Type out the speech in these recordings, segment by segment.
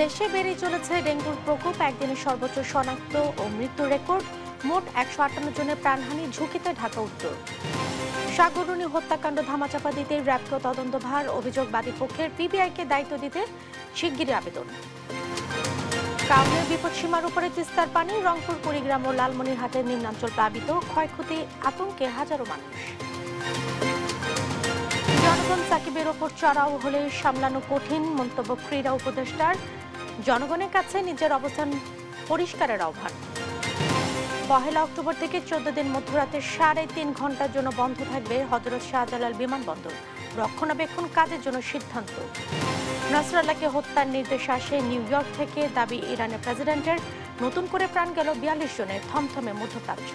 দেশে বেড়ে চলেছে ডেঙ্গুর প্রকোপ। একদিনে সর্বোচ্চ শনাক্ত ও মৃত্যুর রেকর্ড। মোট একশো আটান্ন জনের প্রাণহানি ঝুঁকিতে ঢাকা উত্তর। সাগরণী হত্যাকাণ্ড ধামাচাপা দিতে র্যাবকে তদন্তভার অভিযোগ বাদী পক্ষের পিবিআইকে দায়িত্ব দিতে শিগগিরই আবেদন। কাউনের বিপদসীমার উপরে তিস্তার পানি। রংপুর, কুড়িগ্রাম ও লালমনিরহাটের নিম্নাঞ্চল প্লাবিত। ক্ষয়ক্ষতি আতঙ্কে হাজারো মানুষ। জনগণ সাকিবের ওপর চড়াও হলে সামলানো কঠিন মন্তব্য ক্রীড়া উপদেষ্টার। জনগণের কাছে নিজের অবস্থান পরিষ্কারের আহ্বান। পহেলা অক্টোবর থেকে চোদ্দ দিন মধ্যরাতে সাড়ে তিন ঘণ্টার জন্য বন্ধ থাকবে হজরত শাহজালাল বিমানবন্দর। রক্ষণাবেক্ষণ কাজের জন্য সিদ্ধান্ত। নাসরাল্লাহকে হত্যার নির্দেশ আসে নিউ ইয়র্ক থেকে, দাবি ইরানের প্রেসিডেন্টের। নতুন করে প্রাণ গেল বিয়াল্লিশ জনের থমথমে মধ্যপ্রাচ্য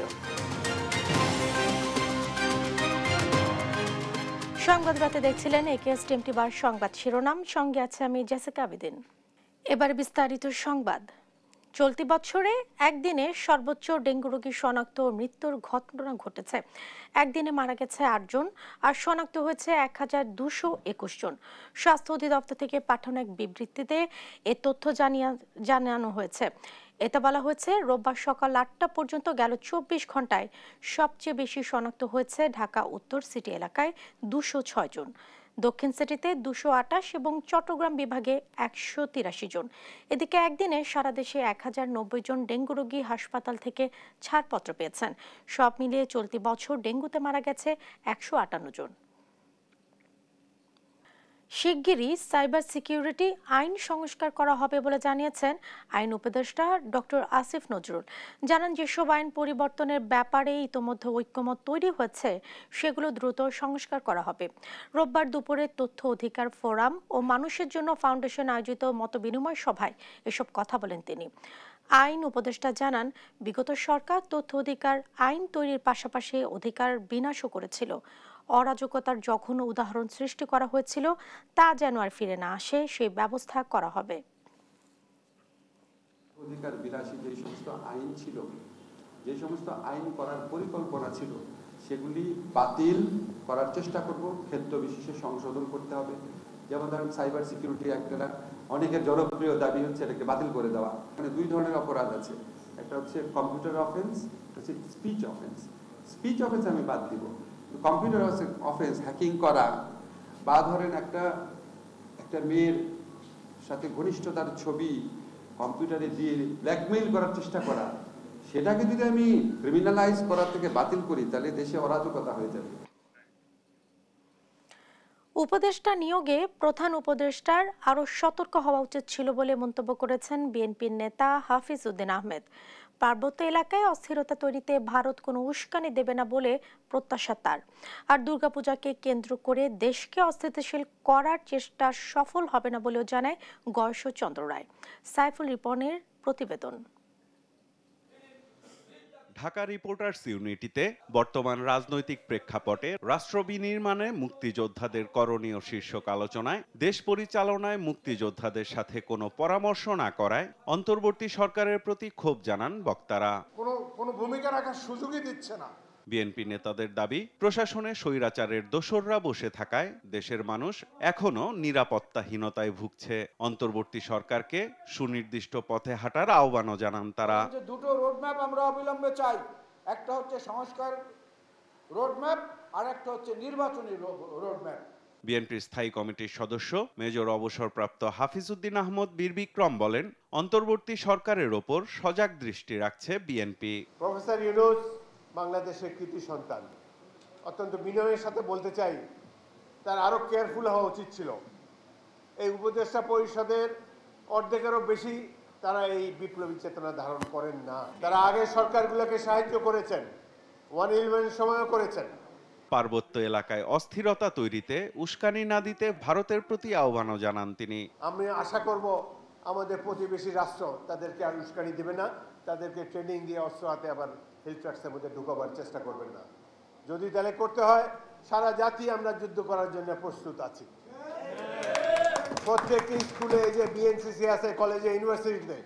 সংবাদ রাতে দেখছিলেন একেএস টিমটি বার সংবাদ শিরোনাম। সঙ্গে আছে আমি জেসিকা আবেদিন। এবার বিস্তারিত সংবাদ। চলতি বছরে একদিনে সর্বোচ্চ ডেঙ্গু রোগী শনাক্ত মৃত্যুর ঘটনা ঘটেছে। একদিনে মারা গেছে আটজন আর শনাক্ত হয়েছে এক হাজার দুশো একুশ জন। স্বাস্থ্য অধিদপ্তর থেকে পাঠানো এক বিবৃতিতে এ তথ্য জানিয়ে জানানো হয়েছে। এতে বলা হয়েছে, রোববার সকাল আটটা পর্যন্ত গেল চব্বিশ ঘন্টায় সবচেয়ে বেশি শনাক্ত হয়েছে ঢাকা উত্তর সিটি এলাকায় দুশো ছয় জন। দক্ষিণ সিটিতে দুশো আটাশ এবং চট্টগ্রাম বিভাগে একশো তিরাশি জন। এদিকে একদিনে সারা দেশে এক হাজার নব্বই জন ডেঙ্গু রোগী হাসপাতাল থেকে ছাড়পত্র পেয়েছেন। সব মিলিয়ে চলতি বছর ডেঙ্গুতে মারা গেছে একশো আটান্ন জন। শিগগিরই সাইবার সিকিউরিটি আইন সংস্কার করা হবে বলে জানিয়েছেন আইন উপদেষ্টা ডক্টর আসিফ নজরুল। জানান, যেসব আইন পরিবর্তনের ব্যাপারে ইতোমধ্যে ঐক্যমত তৈরি হয়েছে, সেগুলো দ্রুত সংস্কার করা হবে। রোববার দুপুরে তথ্য অধিকার ফোরাম ও মানুষের জন্য ফাউন্ডেশন আয়োজিত মতবিনিময় সভায় এসব কথা বলেন তিনি। আইন উপদেষ্টা জানান, বিগত সরকার তথ্য অধিকার আইন তৈরির পাশাপাশি অধিকার বিনাশও করেছিল। অরাজকতার জঘন্য উদাহরণ সৃষ্টি করা হয়েছিল, তা যেন আর ফিরে না আসে, সেই ব্যবস্থা করা হবে। অধিকার বিলাসী যে সমস্ত আইন ছিল, যে সমস্ত আইন করার পরিকল্পনা ছিল, সেগুলি বাতিল করার চেষ্টা করব, ক্ষেত্র বিশেষে সংশোধন করতে হবে। যেমন ধরেন সাইবার সিকিউরিটি একটা অনেকের জনপ্রিয় দাবি হচ্ছে এটাকে বাতিল করে দেওয়া। মানে দুই ধরনের অপরাধ আছে। একটা হচ্ছে কম্পিউটার অফেন্স হচ্ছে স্পিচ অফেন্স স্পিচ অফেন্স আমি বাদ দিব। কম্পিউটার অফেন্স হ্যাকিং করা বা ধরেন একটা একটা মেয়ের সাথে ঘনিষ্ঠতার ছবি কম্পিউটারে দিয়ে ব্ল্যাকমেইল করার চেষ্টা করা, সেটাকে যদি আমি ক্রিমিনালাইজ করার থেকে বাতিল করি, তাহলে দেশে অরাজকতা হয়ে যাবে। উপদেষ্টা নিয়োগে প্রধান উপদেষ্টার আরও সতর্ক হওয়া উচিত ছিল বলে মন্তব্য করেছেন বিএনপির নেতা হাফিজ উদ্দিন আহমেদ। পার্বত্য এলাকায় অস্থিরতা তৈরিতে ভারত কোনো উস্কানি দেবে না বলে প্রত্যাশা তার। আর দুর্গাপূজাকে কেন্দ্র করে দেশকে অস্থিতিশীল করার চেষ্টা সফল হবে না বলেও জানায় গর্ষ চন্দ্র রায়। সাইফুল রিপনের প্রতিবেদন। ঢাকা রিপোর্টার্স ইউনিটিতে বর্তমান রাজনৈতিক প্রেক্ষাপটে রাষ্ট্র বিনির্মাণে মুক্তিযোদ্ধাদের করণীয় শীর্ষক আলোচনায়, দেশ পরিচালনায় মুক্তিযোদ্ধাদের সাথে কোনো পরামর্শ না করায় অন্তর্বর্তী সরকারের প্রতি ক্ষোভ জানান বক্তারা। কোনো কোনো ভূমিকা রাখার সুযোগই দিচ্ছে না। বিএনপি নেতাদের দাবি প্রশাসনে স্বৈরাচারের দোসররা বসে থাকায় দেশের মানুষ এখনও নিরাপত্তাহীনতায় ভুগছে। অন্তর্বর্তী সরকারকে সুনির্দিষ্ট পথে হাঁটার আহ্বানও জানান তারা। যে দুটো রোডম্যাপ আমরা অবিলম্বে চাই। একটা হচ্ছে সংস্কার রোডম্যাপ আর একটা হচ্ছে নির্বাচনী রোডম্যাপ। বিএনপির স্থায়ী কমিটির সদস্য মেজর অবসরপ্রাপ্ত হাফিজউদ্দিন আহমদ বীর বিক্রম বলেন অন্তর্বর্তী সরকারের ওপর সজাগ দৃষ্টি রাখছে বিএনপি। প্রফেসর ইউনুস বাংলাদেশের কৃতি সন্তান। অত্যন্ত বিনয়ের সাথে বলতে চাই তার আরও কেয়ারফুল হওয়া উচিত ছিল। এই উপদেষ্টা পরিষদের অর্ধেকেরও বেশি তারা এই বিপ্লবী চেতনা ধারণ করেন না। তারা আগে সরকারগুলোকে সাহায্য করেছেন ওয়ান ইলেভেনের সময়ও করেছেন। পার্বত্য এলাকায় অস্থিরতা তৈরিতে উস্কানি না দিতে ভারতের প্রতি আহ্বানও জানান তিনি। আমি আশা করব আমাদের প্রতিবেশী রাষ্ট্র তাদেরকে আর উস্কানি দেবে না তাদেরকে ট্রেনিং দিয়ে অস্ত্র হাতে আবার হিলট্রাক্সের মধ্যে ঢুকাবার চেষ্টা করবেন না। যদি তাহলে করতে হয়, সারা জাতি আমরা যুদ্ধ করার জন্য প্রস্তুত আছি। প্রত্যেকটি স্কুলে যে বিএনসিসি আছে, কলেজে ইউনিভার্সিটিতে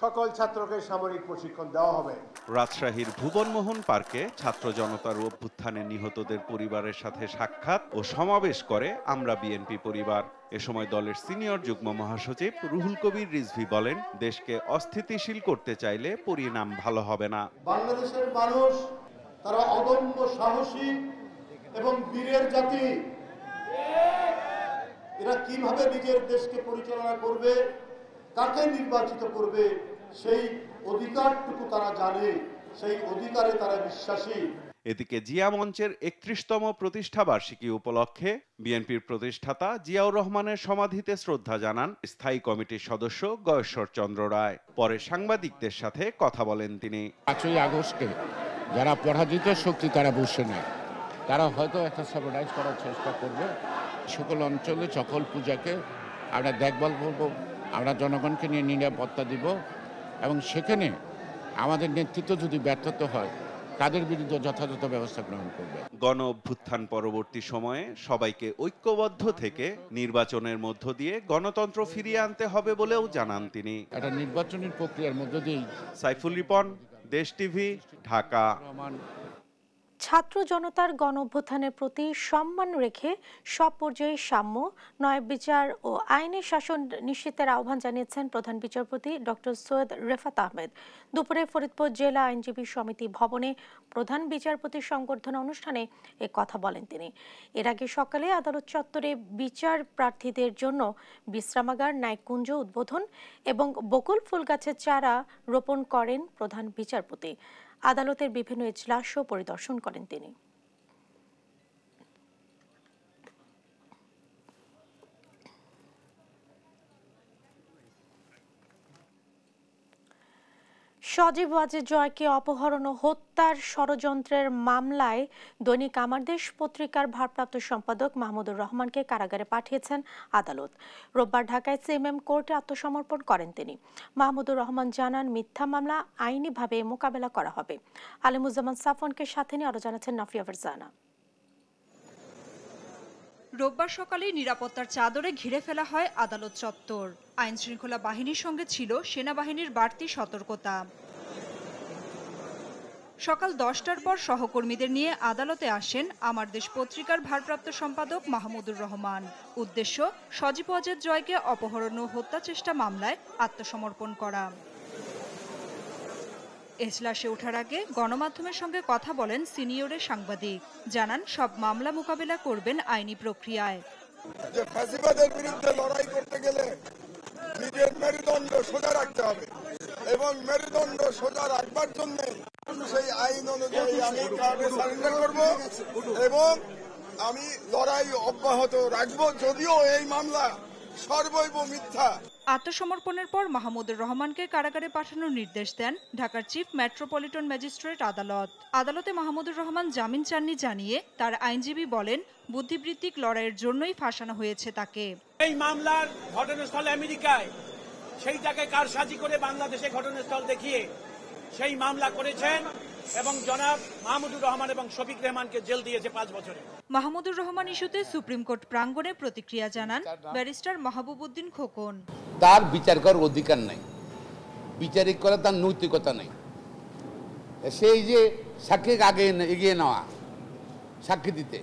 সকল ছাত্রকে সামরিক প্রশিক্ষণ দেওয়া হবে। রাজশাহীর ভুবনমোহন পার্কে ছাত্র জনতার অভ্যুত্থানে নিহতদের পরিবারের সাথে সাক্ষাৎ ও সমাবেশ করে আমরা বিএনপি পরিবার। এ সময় দলের সিনিয়র যুগ্ম মহাসচিব রুহুল কবির রিজভি বলেন দেশকে অস্থিতিশীল করতে চাইলে পরিণাম ভালো হবে না। বাংলাদেশের মানুষ তারা অদম্য সাহসী এবং বীরের জাতি। এরা কীভাবে নিজের দেশকে পরিচালনা করবে? কাকে নির্বাচিত করবে সেই অধিকারটুকু তারা জানে সেই অধিকারে তারা বিশ্বাসী। এদিকে জিয়া মঞ্চের একত্রিশতম প্রতিষ্ঠা বার্ষিকী উপলক্ষে বিএনপির প্রতিষ্ঠাতা জিয়াউর রহমানের সমাধিতে শ্রদ্ধা জানান স্থায়ী কমিটির সদস্য গয়েশ্বর চন্দ্র রায়। পরে সাংবাদিকদের সাথে কথা বলেন তিনি। পাঁচই আগস্টে যারা পরাজিত শক্তি তারা বসে নেয়। তারা হয়তো একটা সাবরাইজ করার চেষ্টা করবে। সকল অঞ্চলে সকল পূজাকে আমরা দেখভাল করব। আমরা জনগণকে নিয়ে নিরাপত্তা দিব এবং সেখানে আমাদের নেতৃত্ব যদি ব্যর্থতা হয় তাদের বিরুদ্ধে যথাযথ ব্যবস্থা গ্রহণ করবে। গণ অভ্যুত্থান পরবর্তী সময়ে সবাইকে ঐক্যবদ্ধ থেকে নির্বাচনের মধ্য দিয়ে গণতন্ত্র ফিরিয়ে আনতে হবে বলেও জানান তিনি। একটা নির্বাচনী প্রক্রিয়ার মধ্য দিয়েই সাইফুল রিপন দেশ টিভি ঢাকা। ছাত্র জনতার গণ অভ্যুত্থানের প্রতি সম্মান রেখে সব পর্যায়ে সাম্য, ন্যায় বিচার ও আইনের শাসন নিশ্চিতের আহ্বান জানিয়েছেন প্রধান বিচারপতি ডক্টর সৈয়দ রেফাত আহমেদ। দুপুরে ফরিদপুর জেলা আইনজীবী সমিতি ভবনে প্রধান বিচারপতির সংবর্ধনা অনুষ্ঠানে এ কথা বলেন তিনি। এর আগে সকালে আদালত চত্বরে বিচার প্রার্থীদের জন্য বিশ্রামাগার, ন্যায়কুঞ্জ উদ্বোধন এবং বকুল ফুল গাছের চারা রোপণ করেন প্রধান বিচারপতি। আদালতের বিভিন্ন এজলাসও পরিদর্শন করেন তিনি। সজীব ওয়াজেদ জয়কে অপহরণ ও হত্যার ষড়যন্ত্রের মামলায় দৈনিক আমার দেশ পত্রিকার ভারপ্রাপ্ত সম্পাদক মাহমুদুর রহমানকে কারাগারে পাঠিয়েছেন আদালত। রোববার ঢাকায় সিএমএম কোর্টে আত্মসমর্পণ করেন তিনি। মাহমুদুর রহমান জানান, মিথ্যা মামলা আইনিভাবে মোকাবেলা করা হবে। আলিমুজ্জামান সাফনকে সাথে নিয়ে আরও জানাচ্ছেন নাফিয়া ফারজানা। রোববার সকালে নিরাপত্তার চাদরে ঘিরে ফেলা হয় আদালত চত্বর। আইন শৃঙ্খলা বাহিনীর সঙ্গে ছিল সেনাবাহিনীর বাড়তি সতর্কতা। সকাল দশটার পর সহকর্মীদের নিয়ে আদালতে আসেন আমার দেশ পত্রিকার ভারপ্রাপ্ত সম্পাদক মাহমুদুর রহমান। উদ্দেশ্য, সজীব অজেদ জয়কে অপহরণ ও হত্যা চেষ্টা মামলায় আত্মসমর্পণ করা। এজলাসে ওঠার আগে গণমাধ্যমের সঙ্গে কথা বলেন সিনিয়রের সাংবাদিক। জানান, সব মামলা মোকাবেলা করবেন আইনি প্রক্রিয়ায়। যে বিরুদ্ধে লড়াই করতে গেলে নিজের মেরুদণ্ড সোজা রাখতে হবে এবং মেরুদণ্ড সোজা রাখবার জন্য সেই আইন অনুযায়ী আমি সারেন্ডার করব এবং আমি লড়াই অব্যাহত রাখব যদিও এই মামলা সর্বৈব মিথ্যা। আত্মসমর্পণের পর মাহমুদুর রহমানকে কারাগারে পাঠানোর নির্দেশ দেন ঢাকার চিফ মেট্রোপলিটন ম্যাজিস্ট্রেট আদালত। আদালতে মাহমুদুর রহমান জামিন চাননি জানিয়ে তার আইনজীবী বলেন বুদ্ধিবৃত্তিক লড়াইয়ের জন্যই ফাঁসানো হয়েছে তাকে। এই মামলার ঘটনাস্থল আমেরিকায়। সেইটাকে কারসাজি করে বাংলাদেশে ঘটনাস্থল দেখিয়ে সেই মামলা করেছেন এবং জনাব মাহমুদুর রহমান এবং শফিক রেহমানকে জেল দিয়েছে পাঁচ বছরে। মাহমুদুর রহমান ইস্যুতে সুপ্রিম কোর্ট প্রাঙ্গণে প্রতিক্রিয়া জানান ব্যারিস্টার মাহবুবুদ্দিন খোকন। তার বিচার করার অধিকার নাই। বিচারিক করা তার নৈতিকতা নেই। সেই যে সাক্ষীকে আগে এগিয়ে নেওয়া সাক্ষী দিতে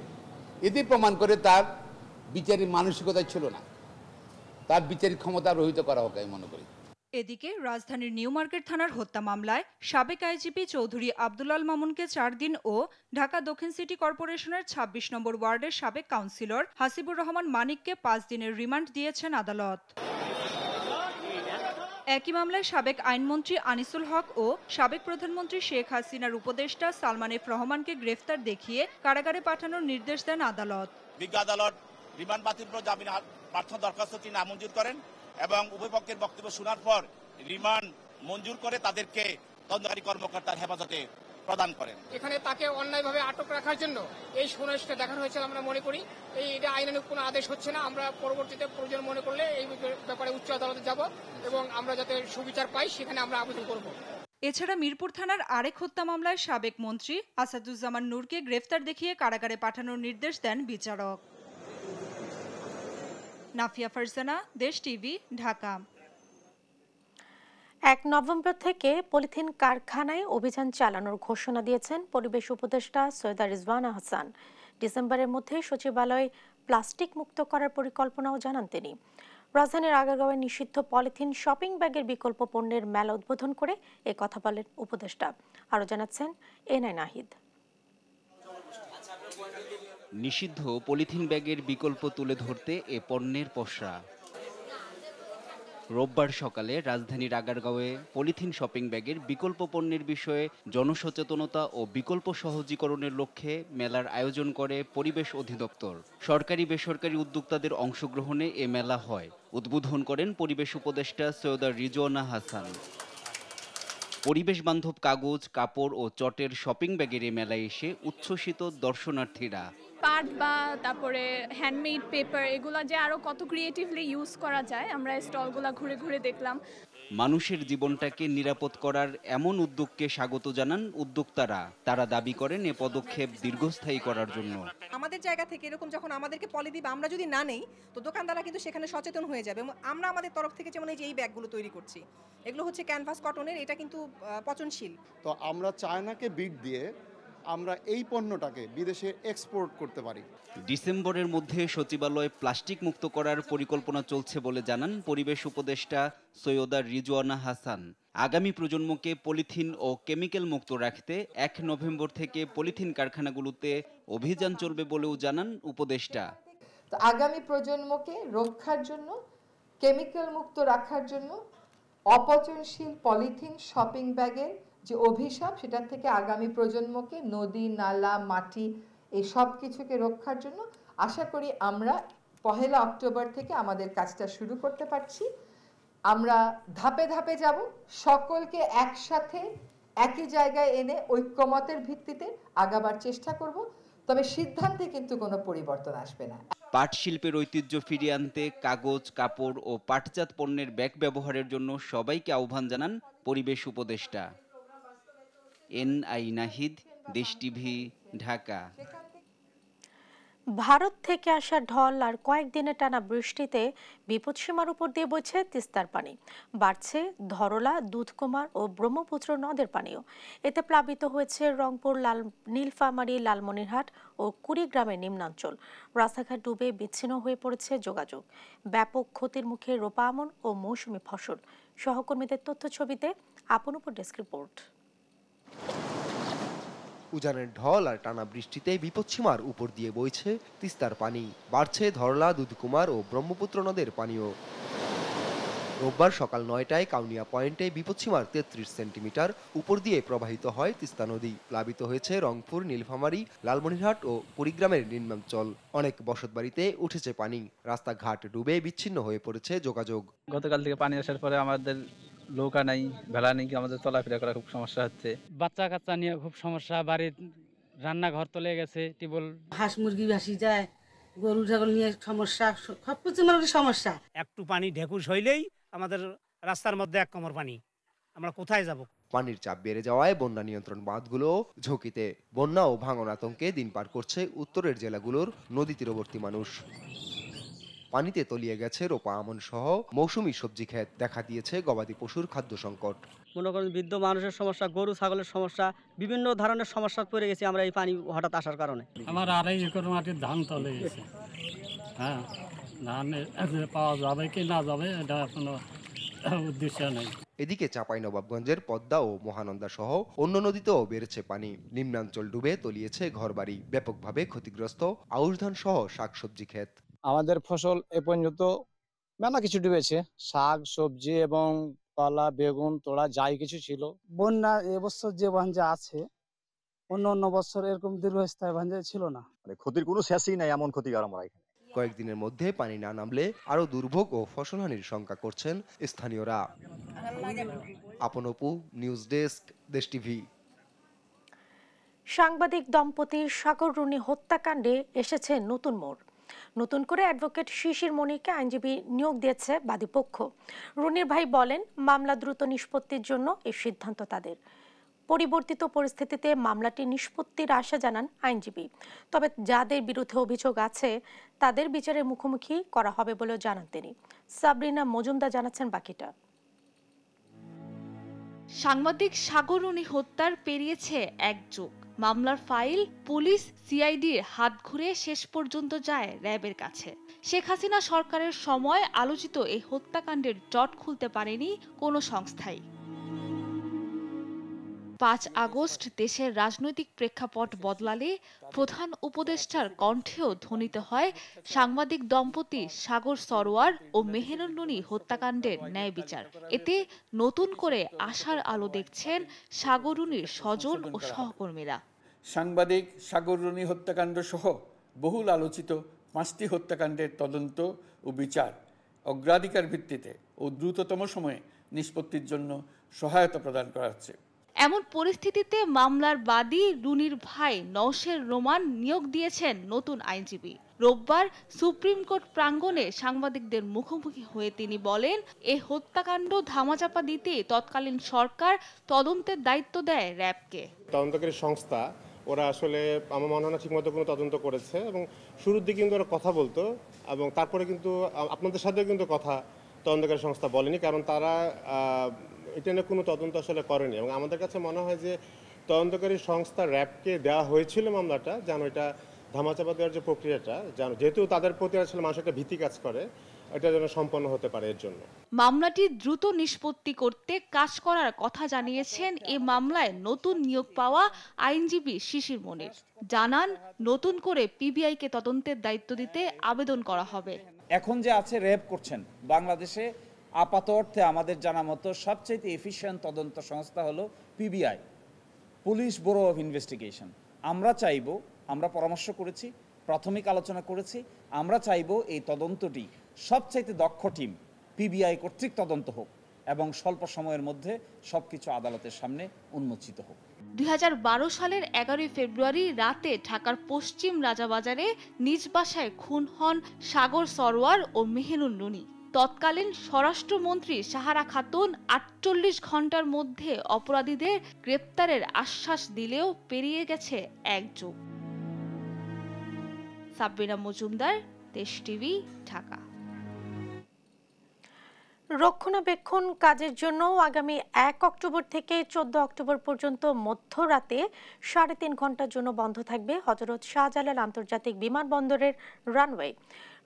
এতে প্রমাণ করে তার বিচারের মানসিকতা ছিল না। তার বিচারিক ক্ষমতা রহিত করা হোক আমি মনে করি। এদিকে রাজধানীর নিউ মার্কেট থানার হত্যা মামলায় সাবেক আইজিপি চৌধুরী আব্দুলাল মামুনকে চার দিন ও ঢাকা দক্ষিণ সিটি কর্পোরেশনের ২৬ নম্বর ওয়ার্ডের সাবেক কাউন্সিলর হাসিবুর রহমান মানিককে পাঁচ দিনের রিমান্ড দিয়েছেন আদালত। একই মামলায় সাবেক আইনমন্ত্রী আনিসুল হক ও সাবেক প্রধানমন্ত্রী শেখ হাসিনার উপদেষ্টা সালমান এফ রহমানকে গ্রেফতার দেখিয়ে কারাগারে পাঠানোর নির্দেশ দেন আদালত। বিজ্ঞ আদালত রিমান্ড বাতিল জামিন প্রার্থনা দরখাস্তটি নামঞ্জুর করেন। এবং উভয় পক্ষের বক্তব্য শোনার পর রিমান্ড মঞ্জুর করে তাদেরকে তদন্তকারী কর্মকর্তার হেফাজতে প্রদান করেন। এখানে তাকে অন্যায়ভাবে আটক রাখার জন্য এই সুনির্দিষ্ট দেখানো হয়েছে আমরা মনে করি। এই এটা আইনানুগ কোনো আদেশ হচ্ছে না। আমরা পরবর্তীতে প্রয়োজন মনে করলে এই ব্যাপারে উচ্চ আদালতে যাব এবং আমরা যাতে সুবিচার পাই সেখানে আমরা আবেদন করব। এছাড়া মিরপুর থানার আরেক হত্যা মামলায় সাবেক মন্ত্রী আসাদুজ্জামান নূরকে গ্রেফতার দেখিয়ে কারাগারে পাঠানোর নির্দেশ দেন বিচারক। নাফিয়া ফারজানা, দেশ টিভি, ঢাকা। এক নভেম্বর থেকে পলিথিন কারখানায় অভিযান চালানোর ঘোষণা দিয়েছেন পরিবেশ উপদেষ্টা সৈয়দা রিজওয়ানা হাসান। ডিসেম্বরের মধ্যে সচিবালয় প্লাস্টিক মুক্ত করার পরিকল্পনাও জানান তিনি। রাজধানীর আগারগাঁওয়ে নিষিদ্ধ পলিথিন শপিং ব্যাগের বিকল্প পণ্যের মেলা উদ্বোধন করে এ কথা বলেন উপদেষ্টা। আরও জানাচ্ছেন এনআই নাহিদ। নিষিদ্ধ পলিথিন ব্যাগের বিকল্প তুলে ধরতে এ পণ্যের পসরা। রোববার সকালে রাজধানীর আগারগাঁওয়ে পলিথিন শপিং ব্যাগের বিকল্প পণ্যের বিষয়ে জনসচেতনতা ও বিকল্প সহজীকরণের লক্ষ্যে মেলার আয়োজন করে পরিবেশ অধিদপ্তর। সরকারি বেসরকারি উদ্যোক্তাদের অংশগ্রহণে এ মেলা হয়। উদ্বোধন করেন পরিবেশ উপদেষ্টা সৈয়দা রিজওয়ানা হাসান। পরিবেশ বান্ধব কাগজ, কাপড় ও চটের শপিং ব্যাগের এ মেলায় এসে উচ্ছ্বসিত দর্শনার্থীরা পাট বা তারপরে হ্যান্ডমেড পেপার এগুলো যে আরও কত ক্রিয়েটিভলি ইউজ করা যায় আমরা স্টলগুলো ঘুরে ঘুরে দেখলাম। মানুষের জীবনটাকে নিরাপদ করার এমন উদ্যোগকে স্বাগত জানান উদ্যোক্তারা। তারা দাবি করেন এ পদক্ষেপ দীর্ঘস্থায়ী করার জন্য। আমাদের জায়গা থেকে এরকম যখন আমাদেরকে পলি দিবে আমরা যদি না নেই তো দোকানদাররা কিন্তু সেখানে সচেতন হয়ে যাবে। এবং আমরা আমাদের তরফ থেকে যেমন এই যে এই ব্যাগগুলো তৈরি করছি এগুলো হচ্ছে ক্যানভাস কটনের এটা কিন্তু পচনশীল। তো আমরা চায়নাকে বিট দিয়ে আমরা এই পণ্যটাকে বিদেশে এক্সপোর্ট করতে পারি। ডিসেম্বরের মধ্যে সচিবালয় প্লাস্টিক মুক্ত করার পরিকল্পনা চলছে বলে জানান পরিবেশ উপদেষ্টা সৈয়দা রিজওয়ানা হাসান। আগামী প্রজন্মকে পলিথিন ও কেমিক্যাল মুক্ত রাখতে এক নভেম্বর থেকে পলিথিন কারখানাগুলোতে অভিযান চলবে বলেও জানান উপদেষ্টা। তো আগামী প্রজন্মকে রক্ষার জন্য কেমিক্যাল মুক্ত রাখার জন্য অপচনশীল পলিথিন শপিং ব্যাগের যে অভিশাপ সেটা থেকে আগামী প্রজন্মকে নদী, নালা, মাটি এই সব কিছুকে রক্ষার জন্য আশা করি আমরা পহেলা অক্টোবর থেকে আমাদের কাজটা শুরু করতে পারছি। আমরা ধাপে ধাপে যাব, সকলকে একসাথে একই জায়গায় এনে ঐক্যমতের ভিত্তিতে আগাবার চেষ্টা করব, তবে সিদ্ধান্তে কিন্তু কোনো পরিবর্তন আসবে না। পাট শিল্পের ঐতিহ্য ফিরিয়ে আনতে কাগজ, কাপড় ও পাটজাত পণ্যের ব্যাগ ব্যবহারের জন্য সবাইকে আহ্বান জানান পরিবেশ উপদেষ্টা। এন আই নাহিদ, দেশ টিভি, ঢাকা। ভারত থেকে আসা ঢল আর কয়েকদিনে টানা বৃষ্টিতে বিপদসীমার উপর দিয়ে বইছে তিস্তার পানি। বাড়ছে ধরলা, দুধকুমার ও ব্রহ্মপুত্র নদের পানিও। এতে প্লাবিত হয়েছে রংপুর লাল, নীলফামারী, লালমনিরহাট ও কুড়িগ্রামের নিম্নাঞ্চল। রাস্তাঘাট ডুবে বিচ্ছিন্ন হয়ে পড়েছে যোগাযোগ। ব্যাপক ক্ষতির মুখে রোপা আমন ও মৌসুমি ফসল। সহকর্মীদের তথ্য ছবিতে আপন উপর ডেস্ক রিপোর্ট। উজানের ঢল আর টানা বৃষ্টিতে বিপদসীমার উপর দিয়ে বইছে তিস্তার পানি। বাড়ছে ধরলা, দুধকুমার ও ব্রহ্মপুত্র নদের পানিও। রোববার সকাল নয়টায় কাউনিয়া পয়েন্টে বিপদসীমার তেত্রিশ সেন্টিমিটার উপর দিয়ে প্রবাহিত হয় তিস্তা নদী। প্লাবিত হয়েছে রংপুর, নীলফামারী, লালমনিরহাট ও কুড়িগ্রামের নিম্নাঞ্চল। অনেক বসতবাড়িতে উঠেছে পানি। রাস্তাঘাট ডুবে বিচ্ছিন্ন হয়ে পড়েছে যোগাযোগ। গতকাল থেকে পানি আসার পরে আমাদের নৌকা নাই ভেলা নেই আমাদের চলাফেরা করা খুব সমস্যা হচ্ছে। বাচ্চা কাচ্চা নিয়ে খুব সমস্যা বাড়ির রান্নাঘর তলে গেছে টিবল। হাঁস মুরগি ভাসি যায় গরু ছাগল নিয়ে সমস্যা সব কিছু মানে সমস্যা। একটু পানি ঢেকুস হইলেই আমাদের রাস্তার মধ্যে এক কোমর পানি। আমরা কোথায় যাব? পানির চাপ বেড়ে যাওয়ায় বন্যা নিয়ন্ত্রণ বাঁধগুলো ঝুঁকিতে। বন্যা ও ভাঙন আতঙ্কে দিন পার করছে উত্তরের জেলাগুলোর নদী তীরবর্তী মানুষ। পানিতে তলিয়ে গেছে রোপা আমন সহ মৌসুমি সবজি ক্ষেত। দেখা দিয়েছে গবাদি পশুর খাদ্য সংকট। মনে করেন বৃদ্ধ মানুষের সমস্যা গরু ছাগলের সমস্যা বিভিন্ন ধরনের সমস্যা পড়ে গেছি আমরা এই পানি হঠাৎ আসার কারণে। আমার আড়াই একর মাটির ধান তলে গেছে। হ্যাঁ ধান পাওয়া যাবে কি না যাবে এটা কোনো উদ্দেশ্য নেই। এদিকে চাঁপাইনবাবগঞ্জের পদ্মা ও মহানন্দা সহ অন্য নদীতেও বেড়েছে পানি। নিম্নাঞ্চল ডুবে তলিয়েছে ঘরবাড়ি। ব্যাপকভাবে ক্ষতিগ্রস্ত আউশ ধান সহ শাকসবজি ক্ষেত। আমাদের ফসল এ পর্যন্ত মেলা কিছু ডুবেছে। শাক সবজি এবং কলা বেগুন তোড়া যাই কিছু ছিল। বন্যা এবছর যে ভাঞ্জা আছে অন্য অন্য বছর এরকম দীর্ঘস্থায়ী ভাঞ্জা ছিল না। মানে ক্ষতির কোনো শেষই নাই এমন ক্ষতিকার আমরা এখানে। কয়েকদিনের মধ্যে পানি না নামলে আরও দুর্ভোগ ও ফসলহানির শঙ্কা করছেন স্থানীয়রা। আপনপু নিউজ ডেস্ক দেশ টিভি। সাংবাদিক দম্পতি সাগর রুনি হত্যাকাণ্ডে এসেছে নতুন মোড়। নতুন করে অ্যাডভোকেট শিশির মনিকে আইনজীবী নিয়োগ দিয়েছে বাদীপক্ষ রুনির ভাই বলেন, মামলা দ্রুত নিষ্পত্তির জন্য এই সিদ্ধান্ত তাদের। পরিবর্তিত পরিস্থিতিতে মামলাটি নিষ্পত্তির আশা জানান আইনজীবী। তবে যাদের বিরুদ্ধে অভিযোগ আছে, তাদের বিচারের মুখোমুখি করা হবে বলেও জানান তিনি। সাবরিনা মজুমদার জানাচ্ছেন বাকিটা। সাংবাদিক সাগরুনি হত্যার পেরিয়েছে এক যুগ। মামলার ফাইল পুলিশ সিআইডির হাত ঘুরে শেষ পর্যন্ত যায় র্যাবের কাছে। শেখ হাসিনা সরকারের সময় আলোচিত এই হত্যাকাণ্ডের জট খুলতে পারেনি কোনো সংস্থাই। পাঁচ আগস্ট দেশের রাজনৈতিক প্রেক্ষাপট বদলালে প্রধান উপদেষ্টার কণ্ঠেও ধ্বনিত হয় সাংবাদিক দম্পতি সাগর সরোয়ার ও মেহেরুন্ননি হত্যাকাণ্ডের ন্যায় বিচার। এতে নতুন করে আশার আলো দেখছেন সাগরুনির স্বজন ও সহকর্মীরা। সাংবাদিক সাগররণী হত্যাকাণ্ড সহ বহুল আলোচিত পাঁচটি হত্যাকাণ্ডের তদন্ত ও বিচার অগ্রাধিকার ভিত্তিতে ও দ্রুততম সময়ে নিষ্পত্তির জন্য সহায়তা প্রদান করা হচ্ছে। এমন পরিস্থিতিতে মামলার বাদী রুনির ভাই নওশের রোমান নিয়োগ দিয়েছেন নতুন আইনজীবী। রোববার সুপ্রিম কোর্ট প্রাঙ্গণে সাংবাদিকদের মুখোমুখি হয়ে তিনি বলেন, এ হত্যাকাণ্ড ধামাচাপা দিতে তৎকালীন সরকার তদন্তের দায়িত্ব দেয় র্যাবকে। তদন্তকারী সংস্থা, ওরা আসলে আমার মনে হয় না ঠিকমতো কোনো তদন্ত করেছে এবং শুরুর দিকে কিন্তু ওরা কথা বলতো এবং তারপরে কিন্তু আপনাদের সাথেও কিন্তু কথা তদন্তকারী সংস্থা বলেনি কারণ তারা এটা নিয়ে কোনো তদন্ত আসলে করেনি এবং আমাদের কাছে মনে হয় যে তদন্তকারী সংস্থা র্যাবকে দেওয়া হয়েছিল মামলাটা যেন এটা ধামাচাপা দেওয়ার যে প্রক্রিয়াটা যেন যেহেতু তাদের প্রতি আসলে মানুষ একটা ভীতি কাজ করে এটা যেন সম্পন্ন হতে পারে এর জন্য। মামলাটি দ্রুত নিষ্পত্তি করতে কাজ করার কথা জানিয়েছেন এ মামলায় নতুন নিয়োগ পাওয়া আইনজীবী শিশির মনির। জানান নতুন করে পিবিআইকে তদন্তের দায়িত্ব দিতে আবেদন করা হবে। এখন যে আছে র্যাব করছেন বাংলাদেশে আপাত অর্থে আমাদের জানা মতো সবচেয়ে এফিশিয়েন্ট তদন্ত সংস্থা হলো PBI police bureau of investigation আমরা চাইব, আমরা পরামর্শ করেছি, প্রাথমিক আলোচনা করেছি, আমরা চাইব এই তদন্তটি সবচাইতে দক্ষ টিম পিবিআই কর্তৃক তদন্ত হোক এবং স্বল্প সময়ের মধ্যে সবকিছু আদালতের সামনে উন্মোচিত হোক। দুই হাজার বারো সালের এগারোই ফেব্রুয়ারি রাতে ঢাকার পশ্চিম রাজাবাজারে নিজ বাসায় খুন হন সাগর সরোয়ার ও মেহেনুন নুনি। তৎকালীন স্বরাষ্ট্রমন্ত্রী সাহারা খাতুন আটচল্লিশ ঘণ্টার মধ্যে অপরাধীদের গ্রেপ্তারের আশ্বাস দিলেও পেরিয়ে গেছে এক যুগ। সাব্বিনা মজুমদার, দেশ টিভি, ঢাকা। রক্ষণাবেক্ষণ কাজের জন্য আগামী এক অক্টোবর থেকে চোদ্দ অক্টোবর পর্যন্ত মধ্যরাতে সাড়ে তিন ঘণ্টার জন্য বন্ধ থাকবে হজরত শাহজালাল আন্তর্জাতিক বিমানবন্দরের রানওয়ে।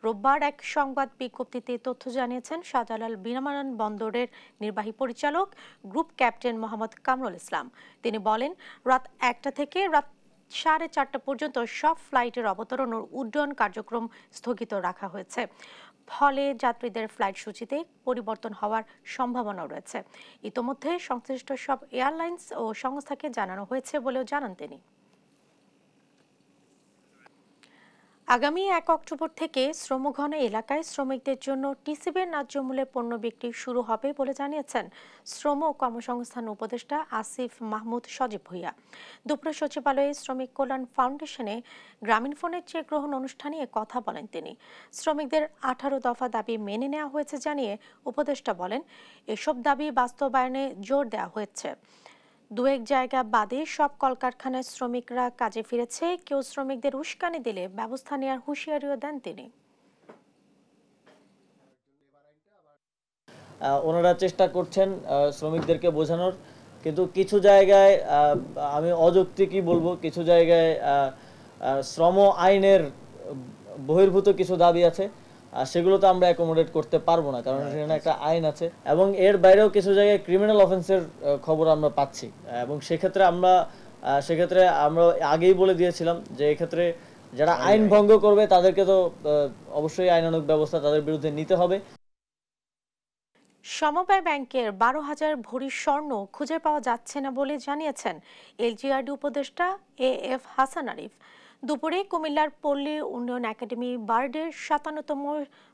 রোববার এক সংবাদ বিজ্ঞপ্তিতে তথ্য জানিয়েছেন শাহজালাল বিমানবন্দরের নির্বাহী পরিচালক, গ্রুপ ক্যাপ্টেন মোহাম্মদ কামরুল ইসলাম। তিনি বলেন, রাত একটা থেকে রাত সাড়ে চারটা পর্যন্ত সব ফ্লাইটের অবতরণ ও উড্ডয়ন কার্যক্রম স্থগিত রাখা হয়েছে। ফলে যাত্রীদের ফ্লাইট সূচিতে পরিবর্তন হওয়ার সম্ভাবনা রয়েছে। ইতোমধ্যে সংশ্লিষ্ট সব এয়ারলাইন্স ও সংস্থাকে জানানো হয়েছে বলেও জানান তিনি। আগামী এক অক্টোবর থেকে শ্রমঘন এলাকায় শ্রমিকদের জন্য টিসিবির ন্যায্য মূল্যে পণ্য বিক্রি শুরু হবে বলে জানিয়েছেন শ্রম ও কর্মসংস্থান উপদেষ্টা আসিফ মাহমুদ সজীব ভুইয়া। দুপুরে সচিবালয়ে শ্রমিক কল্যাণ ফাউন্ডেশনে গ্রামীণ ফোনের চেক গ্রহণ অনুষ্ঠানে কথা বলেন তিনি। শ্রমিকদের আঠারো দফা দাবি মেনে নেওয়া হয়েছে জানিয়ে উপদেষ্টা বলেন, এসব দাবি বাস্তবায়নে জোর দেওয়া হয়েছে। দু এক জায়গা বাদে সব কলকারখানায় শ্রমিকরা কাজে ফিরেছে। কেউ শ্রমিকদের উস্কানি দিলে ব্যবস্থা নেওয়ার হুঁশিয়ারিও দেন তিনি। ওনারা চেষ্টা করছেন শ্রমিকদেরকে বোঝানোর। কিন্তু কিছু জায়গায় আমি অযৌক্তিকই বলব, কিছু জায়গায় শ্রম আইনের বহির্ভূত কিছু দাবি আছে। সেগুলো তো আমরা অ্যাকোমোডেট করতে পারব না কারণ সেখানে একটা আইন আছে। এবং এর বাইরেও কিছু জায়গায় ক্রিমিনাল অফেন্সের খবর আমরা পাচ্ছি। এবং সেক্ষেত্রে আমরা সেক্ষেত্রে আমরা আগেই বলে দিয়েছিলাম যে এক্ষেত্রে যারা আইন ভঙ্গ করবে তাদেরকে তো অবশ্যই আইনানুগ ব্যবস্থা তাদের বিরুদ্ধে নিতে হবে। সমবায় ব্যাংকের বারো হাজার ভরি স্বর্ণ খুঁজে পাওয়া যাচ্ছে না বলে জানিয়েছেন এলজিআরডি উপদেষ্টা এ এফ হাসান আরিফ। দুপুরে কুমিল্লার পল্লী উন্নয়ন একাডেমি বার্ডের সাতান্নতম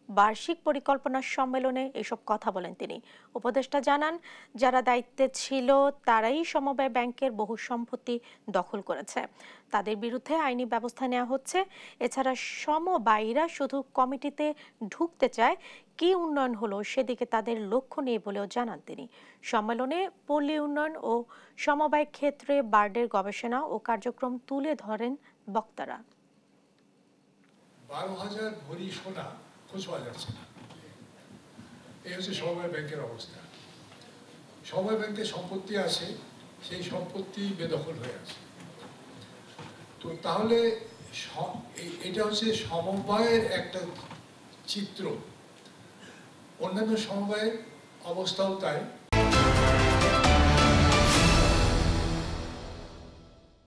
বার্ষিক পরিকল্পনা সম্মেলনে এসব কথা বলেন তিনি। উপদেষ্টা জানান, যারা দায়িত্বে ছিল তারাই সমবায় ব্যাংকের বহু সম্পত্তি দখল করেছে। তাদের বিরুদ্ধে আইনি ব্যবস্থা নেওয়া হচ্ছে। এছাড়া সমবায়ীরা শুধু কমিটিতে ঢুকতে চায়, কি উন্নয়ন হলো সেদিকে তাদের লক্ষ্য নেই বলেও জানান তিনি। সম্মেলনে পল্লী উন্নয়ন ও সমবায় ক্ষেত্রে বার্ডের গবেষণা ও কার্যক্রম তুলে ধরেন বক্তারা। বারো হাজার ভরি সোনা খোঁজ পাওয়া যাচ্ছে না। এই হচ্ছে সমবায় ব্যাংকের অবস্থা। সমবায় ব্যাংকের সম্পত্তি আছে, সেই সম্পত্তি বেদখল হয়ে আছে। তো তাহলে এটা হচ্ছে সমবায়ের একটা চিত্র। অন্যান্য সমবায়ের অবস্থাও তাই।